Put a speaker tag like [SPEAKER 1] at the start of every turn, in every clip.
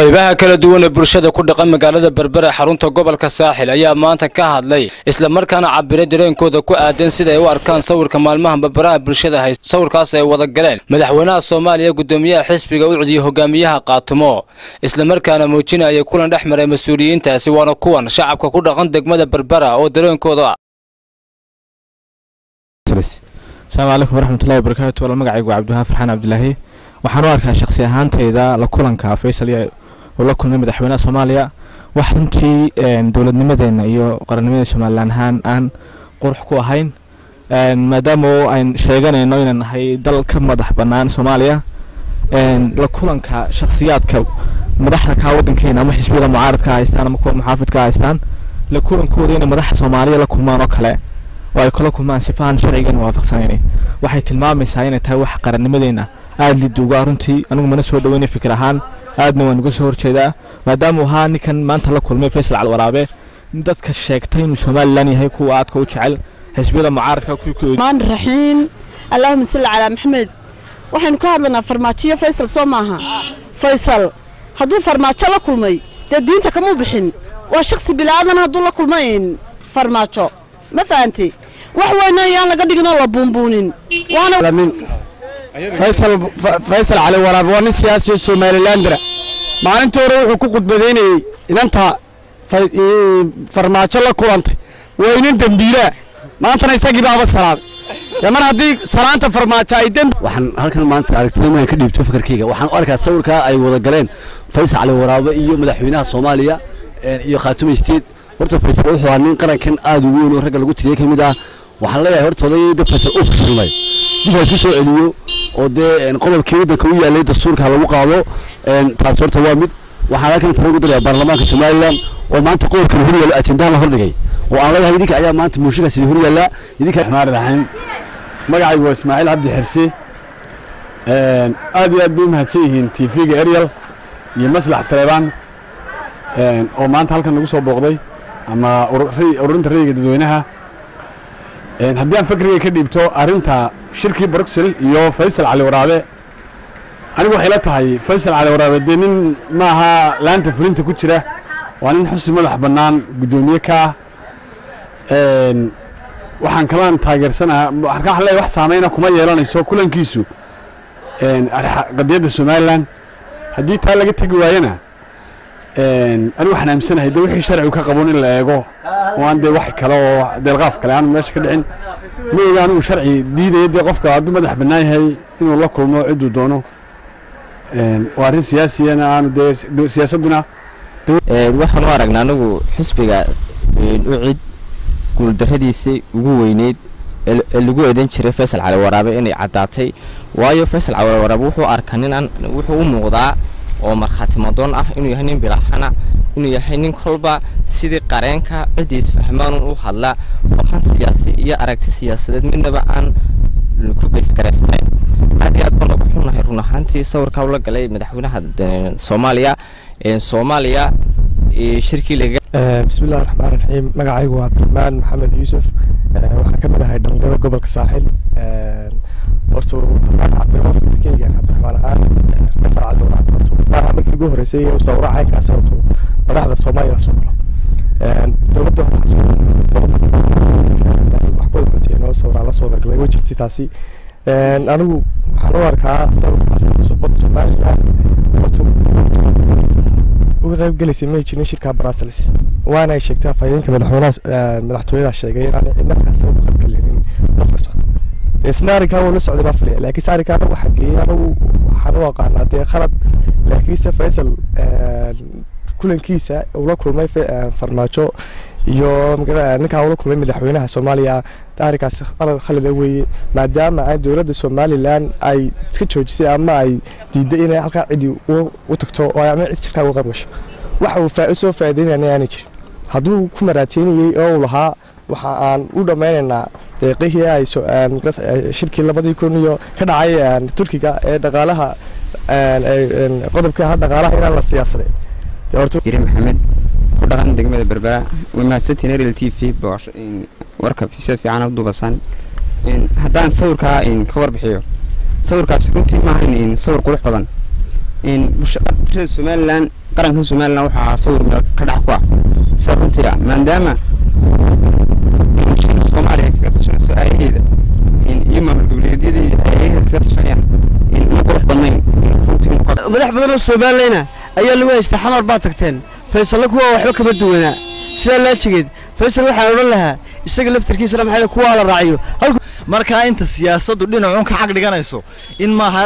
[SPEAKER 1] qaybaha kala duwan ee bulshada ku dhaqan magaalada berbera xarunta gobolka saaxil ayaa maanta ka hadlay islamarkaana cabira dareenkooda ku aadan sida ay u arkaan sawirka maalmaha barbaraha bulshada haysta sawirkaas ay wada galeen. Madaxweynaha soomaaliya gudoomiyaha xisbiga ucd iyo hogaamiyaha qaatumo. Islamarkaana muujinaya kulan dhex maray mas'uuliyiintaasi waana kuwan shacabka ku dhaqan degmada berbera oo dareenkooda
[SPEAKER 2] asalaamu calaykum waraxmatullahi wabarakaatu wala magacaygu cabdiwahaa farxaan cabdilaahi waxaan u arkaa shakhsi ahaantayda la kulanka faysal oo la kulmay madaxweynaha soomaaliya wax runtii dowladnimadeena iyo qarannimada somalilan ahaan aan qurux ku ahayn maadaama aan sheeganayno inaan nahay dal ka madax bannaan soomaaliya la kulanka shakhsiyaadka madaxda kaa waddankeena ama xisbiyada mucaaradka haystaan ama kuwa muxaafidka haystaan la kulankooda inay madaxa soomaaliya la kulmaan oo kale oo ay kala kulmaan sifahan sharcigan waafaqsanayn waxay tilmaamaysaa inay tahay wax qarannimadeena aada liduuga runtii anigu mana soo dhaweynay fikir ahaan aadna waan uga soo horjeedaa maadaama ahaa ninkan maanta la kulmay faysal calwaraabe. Dadka sheegtay inuu somalilan yahay kuwa aadka u jecel xisbiyada mucaaradka
[SPEAKER 3] maan raxiim allaahuma salli calaa maxamed waxaynu ka hadlanaa farmaajiyo faysal soo maaha. Faysal hadduu farmaajo la kulmay dee diinta kamuu bixin? Waa shaksi bilaadan hadduu la kulmayn? Farmaajo ma fahanti? Wax weyna yaan laga dhiginoo la buunbuunin
[SPEAKER 4] faysal cali waraab waa nin siyaasiya somalilandara maalintii hore wuxuu ku khudbadaynayey inanta farmaajo la kulantay. Waa inin dembiilaa maantana isagii baaba salaamay dee mar haddii salaanta farmaajo ay dembi
[SPEAKER 5] waxaan halkan maanta aragtida ka dhiibto fikirkayga. Waxaan u arkaa sawirkaa ay wada galeen faysal cali waraabe iyo madaxweynaha soomaaliya iyo khaatume state horta faysal wuxuu ahaa nin qarankan aada u weyn oo ragga lagu tiriyey ka mid ah waxaan leeyahay horta odayda faysal uu fashilmay dib ha isku soo celiyo oo dee qodobkii waddanka u yaalay dastuurka ha lagu qaado taas horta waa mid waxaan halkan fariin ku dirayaa baarlamaanka somalilan oo maanta qodobkan hor yaalo ajendaha la hordhigay oo aan leeyahay idinka ayaa maanta muushinkaas idin hor yaallaa. Idinka
[SPEAKER 6] raxmaan raxiim magacaygu waa ismaaciil cabdi xirsi. Aad iyo aad bay u mahadsan yihiin tv-ga eryal iyo maslax saleebaan oo maanta halkan nagu soo booqday ama ururinta rayga dadweynaha haddii aan fakrigay ka dhiibto arrinta shirkii bruxel iyo faysal cali waraabe anigu waxay la tahay faysal cali waraabe dee nin maaha laanta fulinta ku jira waa nin xusi madax bannaan guddoomiye ka ah waxaan kalaan taageersanaha waxaan leeyahay wax saameyna kuma yeelanayso kulankiisu qadiyadda somalilan haddii taa laga tegi waayana anigu waxaan aaminsanahay dee wixii sharcigu ka qabon in la eego oo aan dee wax kale oo deelqaaf kale aan meesha ka dhicin. Ma oga anigu sharci diidaya dee qofka hadduu madax bannaan yahay inuu la kulmo cidduu doono? Waa arrin siyaasiyana aanu dee siyaasadduna.
[SPEAKER 7] Waxaan u aragnaa anigu xisbiga ucid guuldarradiisii ugu weyneyd ee lagu eedan jiray faysal cali waraabe inay caddaatay. Waayo faysal cali waraabe wuxuu arkaa ninaan wuxuu u muuqdaa oo markhaati madoon ah inuu yahay nin bilaaxana inuu yahay nin kolba sidii qareenka ciddii isfahmaanun u hadla waxaan siyaasi iyo aragti siyaasadeed midnaba aan ku baysgaraysnayn aad iyo aad baan uga xunahay run ahaantii sawirkaa ula galay madaxweynaha soomaaliya soomaaliya shirkii laga
[SPEAKER 8] bismillahi raxmaan raxiim magacaygu waa abdiraxmaan maxamed yuusuf. Waxaan ka mid ahay dhalinyarada gobolka saaxil horta cabdiraxmaanfikeyga cabdiraxmaan ahaan faysal cabdiwaraab horta markii ugu horeysay ee sawira caynkaas horta madaxda soomaaliya soo galo dowladda wax ku wada noo sawiraan la soo wargalay way jirtay taasi anigu waxaan u arkaa sawirkaas subada somalilan horta uga qayb gelaysay may jirin shirka brussels waana ay sheegtay afhayeenka madaxweynaha madaxtooyada sheegay inaanay cidnakaas uga qayb gelinin qofka socda isna anagu waxaan u aqaanaa kulankiisa uu la kulmay farmaajo iyo ninkaa ula kulmay madaxweynaha weeye. Maadaama ay somalilan ay iska joojisay ama ay diiday inay halkaa cidii u ku uu lahaa waxa u dhammaynaynaa deeqihii ay shirkii labadii kun iyo ka dhacay turkiga ee dhaqaalaha qodobka ahaa dhaqaalaha inaan la siyaasaday.
[SPEAKER 9] Jire maxamed ku dhaqan degmada berbera waa mahadsantiin t v warka fisad fiican u haddaan sawirkaa ka warbixiyo sawirkaasi runtii maahan sawir qurux badan. Bulshada somalilan qarankan somalilan ahaa sawir ka dhac ku ah. Sida runtii ah maadaama aayaheeda iyo maamul goboleedyadii aayaheeda kaga tashanayaan ma qurux badnayn runtii
[SPEAKER 10] madax badan oo soomaaliyana ayaa lagu haystaa xamar baa tagteen faysalle kuwa waxba kama duwanaa sidaa laajigeed faysal waxaan odhan lahaa isaga laftarkiisana maxay kuwaa la raaciyo
[SPEAKER 11] markaa inta siyaasaddu dhinacuun ka xaq dhiganayso in maaha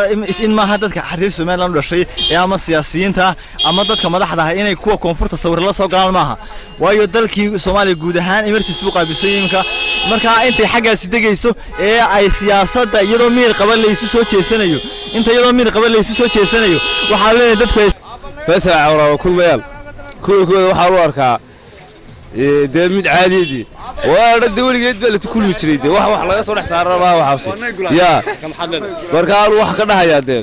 [SPEAKER 11] in maaha dadka xariir somaliland u dhashay ee ama siyaasiyiinta ama dadka madaxda ah inay kuwa koonfurta sawir la soo galaan maaha. Waayo dalkii soomaaliya guud ahaan emertis buu qaabilsan iminka. Markaa intay xaggaasi degayso ee ay siyaasadda iyadoo miir qaba laysu soo jeesanayo inta iyadoo miir qaba laysu soo jeesanayo waxaa leeyahay dadku
[SPEAKER 12] faysal cawraaba kulmayaan kuwankooda waxaa u arkaa dee mid caadiyadii waa dhade weligeed baa latu kulmi jiray. Dee wax wax laga soo dhex saara maa waxaasi yaa marka anu wax ka dhahayaa dee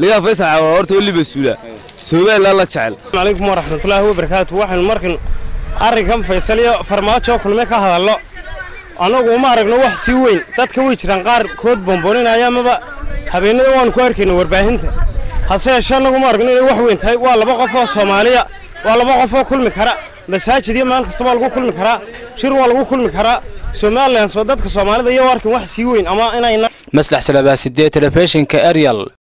[SPEAKER 12] ligaa faysal horta weli basuula somaliland la jecel.
[SPEAKER 13] Calaykum waraxmatullaahi wabarakaatu waxaynu markan arrinkan faysal iyo farmaajo kulme ka hadallo. Annagu uma aragno wax sii weyn. Dadka way jiraan qaar kood bomboninaya amaba habeennada waanu ku arkayna warbaahinta. Hase yeeshee annagu uma aragno inay wax weyn tahay. Waa laba qof oo soomaaliya waa laba qof oo kulmi kara masaajid iyo meel kasta waa lagu kulmi karaa. Shir waa lagu kulmi karaa. Somalilan soo dadka soomaalida iyo arkin wax sii weyn ama inayna
[SPEAKER 1] maslax salabaasideed telefishinka ariel